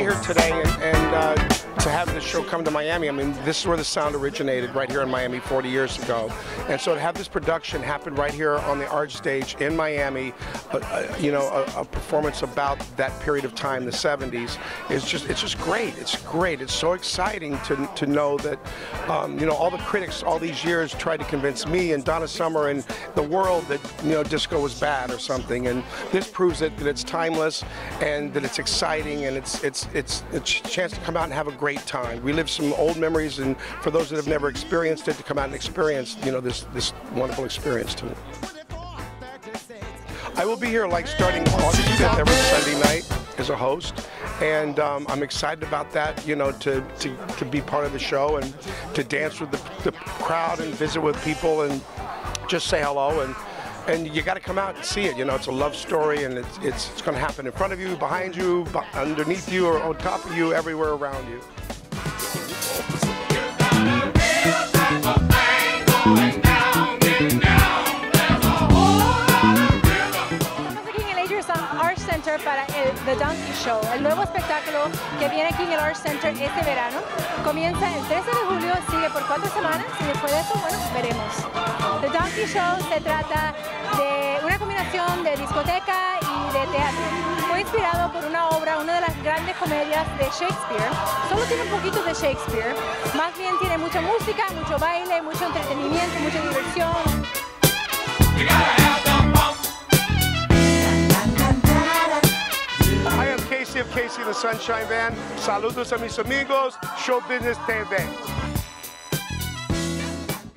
here today and, and uh, show come to Miami, I mean, this is where the sound originated, right here in Miami 40 years ago. And so to have this production happen right here on the Arsht stage in Miami, uh, uh, you know, a, a, performance about that period of time, the 70s, is just, it's just great. It's great. It's so exciting to, to know that, um, you know, all the critics all these years tried to convince me and Donna Summer and the world that, you know, disco was bad or something. And this proves it, that it's timeless and that it's exciting and it's, it's, it's, it's a chance to come out and have a great time. We live some old memories and for those that have never experienced it, to come out and experience, you know, this, this wonderful experience too. I will be here like starting August 5th every Sunday night as a host. And um, I'm excited about that, you know, to, to, to be part of the show and to dance with the, the crowd and visit with people and just say hello. And, and you got to come out and see it. You know, it's a love story, and it's it's, it's going to happen in front of you, behind you, underneath you, or on top of you, everywhere around you. Para el The Donkey Show, el nuevo espectáculo que viene aquí en el Art Center este verano. Comienza el 13 de julio, sigue por cuatro semanas y después de eso, bueno, veremos. The Donkey Show se trata de una combinación de discoteca de teatro. Fue inspirado por una obra, una de las grandes comedias de Shakespeare. Solo tiene un poquito de Shakespeare, más bien tiene mucha música, mucho baile, mucho entretenimiento, mucha diversión. Casey of Casey the Sunshine Band. Saludos a mis amigos, Show Business TV.